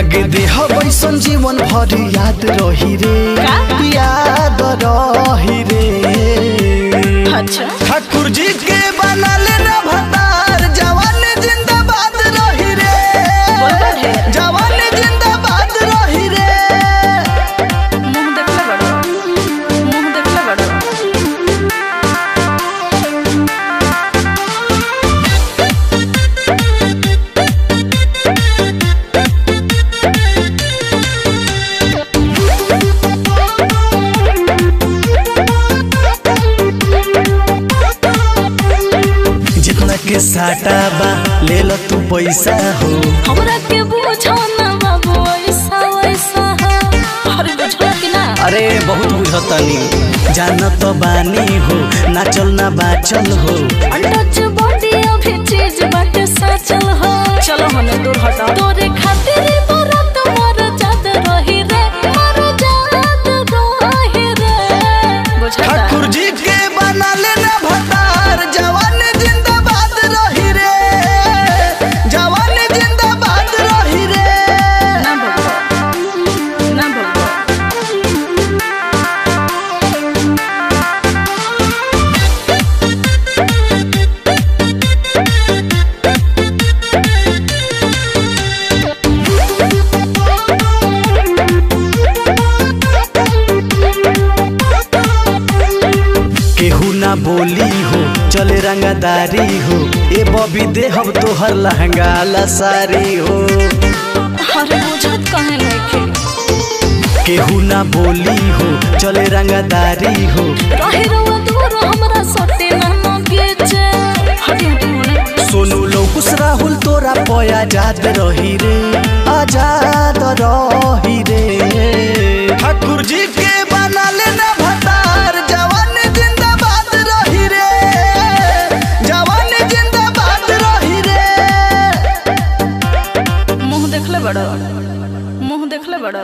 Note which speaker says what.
Speaker 1: त्याग दे बैसन जीवन
Speaker 2: भर
Speaker 1: याद रही रे याद रही रे अच्छा। के साटा बा ले लो तू पैसा हो।
Speaker 2: हमरा के बुझो ना बाबू ऐसा हो। अरे बुझो कि ना?
Speaker 1: अरे बहुत बुझतनी। जानत बानी हो नाचल ना बाचल हो।
Speaker 2: अंडच
Speaker 1: ना बोली हो चले रंगदारी हो ए बबी दे हम तोहर लहंगा ला सारी हो।
Speaker 2: कहे
Speaker 1: ना बोली हो चले रंगदारी हो। सोनू लौकुस राहुल तोरा पया आज़ाद रही रे। बड़ा मुँह देखले बड़ा।